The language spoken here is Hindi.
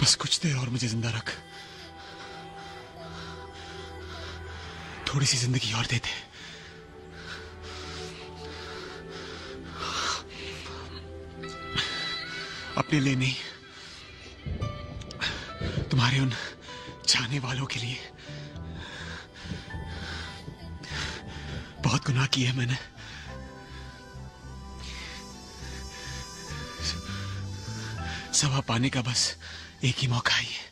बस कुछ देर और मुझे ज़िंदा रख। थोड़ी सी ज़िंदगी और दे दे। अपने लिए नहीं, तुम्हारे उन चाहने वालों के लिए। बहुत गुनाह हैं मैंने। सवा पाने का बस एक ही मौका है